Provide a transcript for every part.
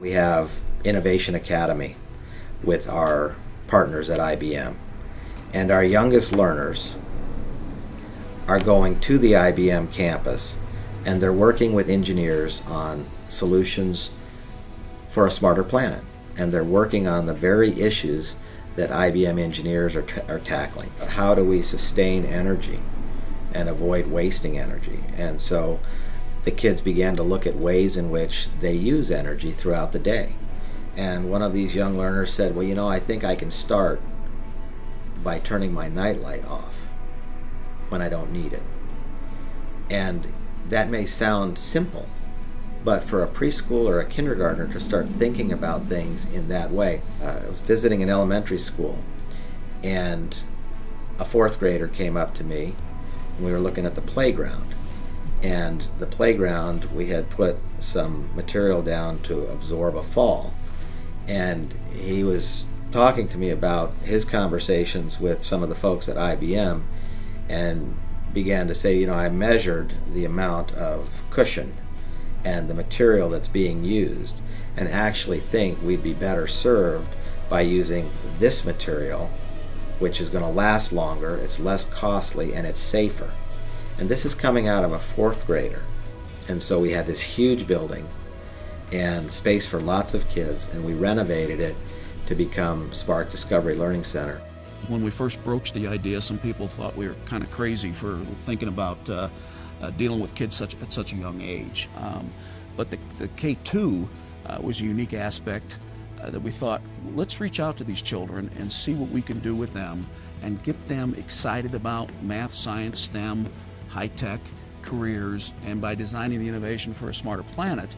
We have Innovation Academy with our partners at IBM. And our youngest learners are going to the IBM campus and they're working with engineers on solutions for a smarter planet. And they're working on the very issues that IBM engineers are, are tackling. How do we sustain energy and avoid wasting energy? And so the kids began to look at ways in which they use energy throughout the day. And one of these young learners said, Well, you know, I think I can start by turning my nightlight off when I don't need it. And that may sound simple, but for a preschool or a kindergartner to start thinking about things in that way, uh, I was visiting an elementary school, and a fourth grader came up to me, and we were looking at the playground. And the playground, we had put some material down to absorb a fall. And he was talking to me about his conversations with some of the folks at IBM and began to say, you know, I measured the amount of cushion and the material that's being used and actually think we'd be better served by using this material which is going to last longer, it's less costly, and it's safer. And this is coming out of a fourth grader. And so we had this huge building and space for lots of kids, and we renovated it to become Spark Discovery Learning Center. When we first broached the idea, some people thought we were kind of crazy for thinking about uh, uh, dealing with kids such, at such a young age. Um, but the, the K2 uh, was a unique aspect uh, that we thought, let's reach out to these children and see what we can do with them and get them excited about math, science, STEM, high tech careers, and by designing the innovation for a smarter planet,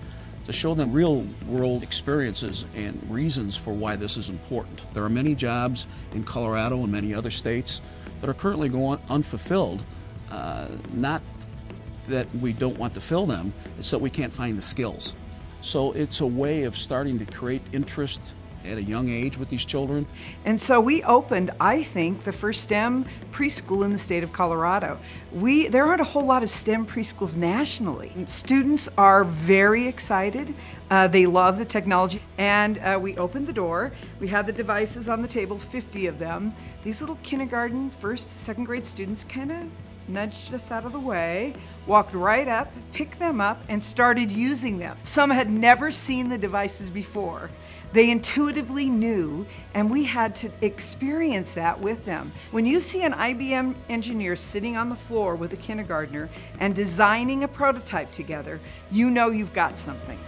to show them real world experiences and reasons for why this is important. There are many jobs in Colorado and many other states that are currently going unfulfilled, uh, not that we don't want to fill them, it's that we can't find the skills. So it's a way of starting to create interest at a young age with these children. And so we opened, I think, the first STEM preschool in the state of Colorado. We there aren't a whole lot of STEM preschools nationally. Students are very excited. Uh, they love the technology, and uh, we opened the door. We had the devices on the table, 50 of them. These little kindergarten, first, second grade students kind of nudged us out of the way, walked right up, picked them up, and started using them. Some had never seen the devices before. They intuitively knew, and we had to experience that with them. When you see an IBM engineer sitting on the floor with a kindergartner and designing a prototype together, you know you've got something.